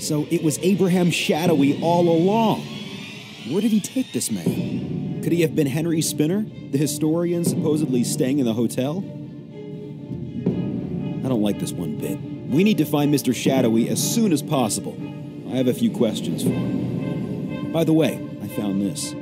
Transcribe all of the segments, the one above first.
So it was Abraham Shadowy all along. Where did he take this man? Could he have been Henry Spinner, the historian supposedly staying in the hotel? I don't like this one bit. We need to find Mr. Shadowy as soon as possible. I have a few questions for him. By the way, I found this.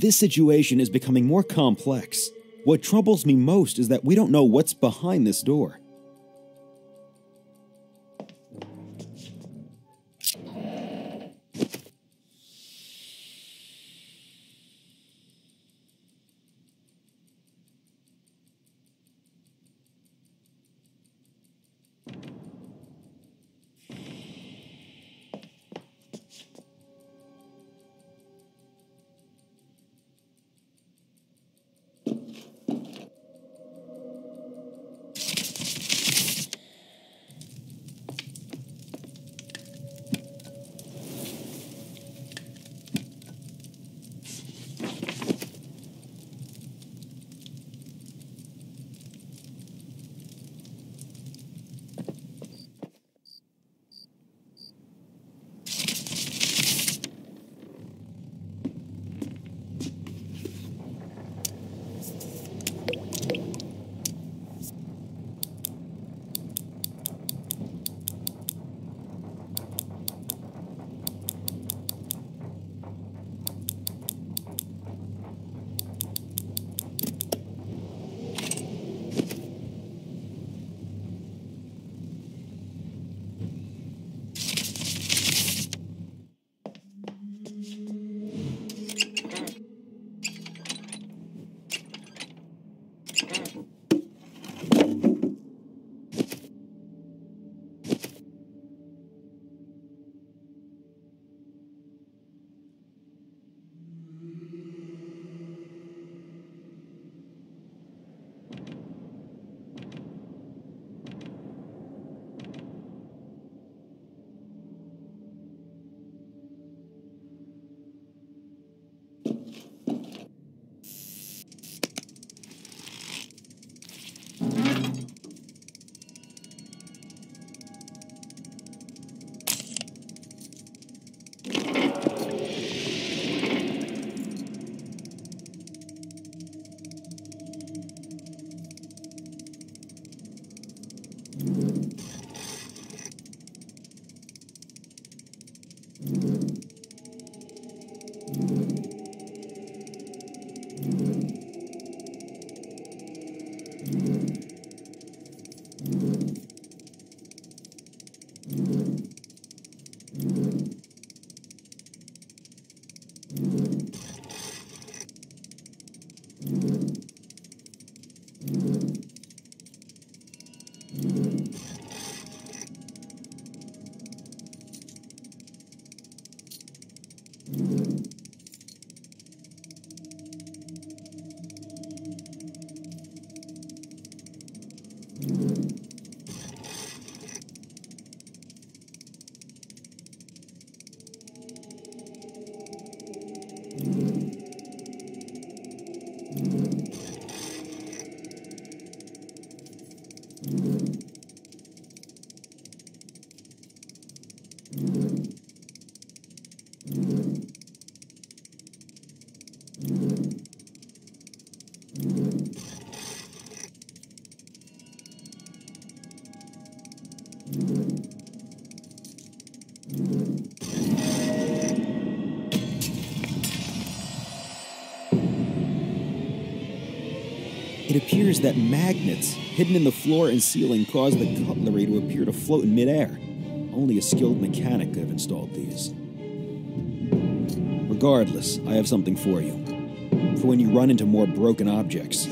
This situation is becoming more complex. What troubles me most is that we don't know what's behind this door. Appears that magnets hidden in the floor and ceiling cause the cutlery to appear to float in midair. Only a skilled mechanic could have installed these. Regardless, I have something for you. For when you run into more broken objects.